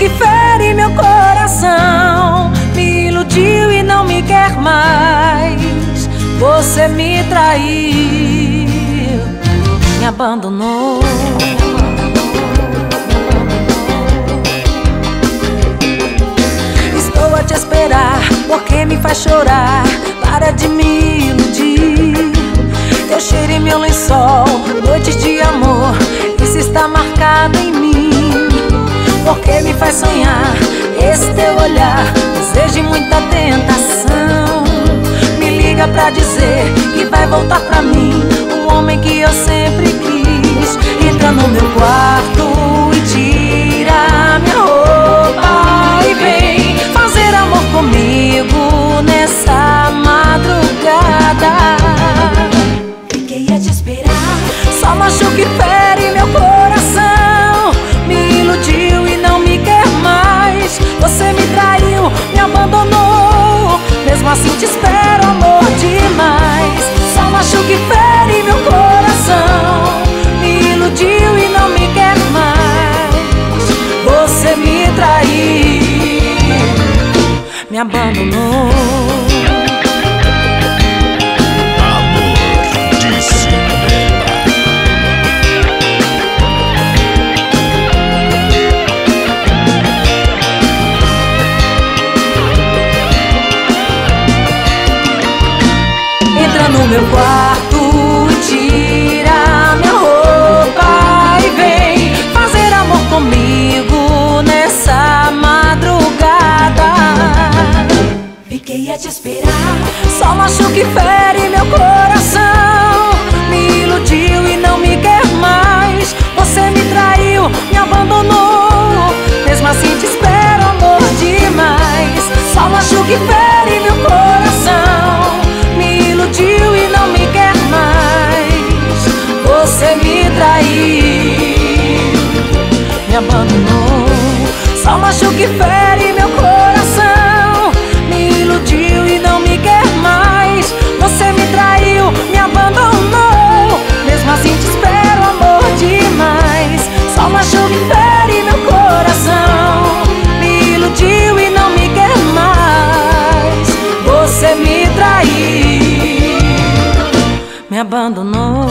que fere meu coração. Me iludiu e não me quer mais. Você me traiu, me abandonou. Estou a te esperar, porque me faz chorar. Para de me iludir. Teu cheiro e meu lençol, noites de amor. Isso está marcado em mim. Porque me faz sonhar esse teu olhar, desejo muita tentação. Me liga pra dizer que vai voltar pra mim, me abandonou. Mesmo assim te espero, amor demais. Só machuca e fere meu coração. Me iludiu e não me quer mais. Você me traiu, me abandonou. No meu quarto tira minha roupa e vem fazer amor comigo nessa madrugada. Fiquei a te esperar, só machuca e fere meu coração. Só machuca e fere meu coração. Me iludiu e não me quer mais. Você me traiu, me abandonou. Mesmo assim te espero, amor demais. Só machuca e fere meu coração. Me iludiu e não me quer mais. Você me traiu, me abandonou.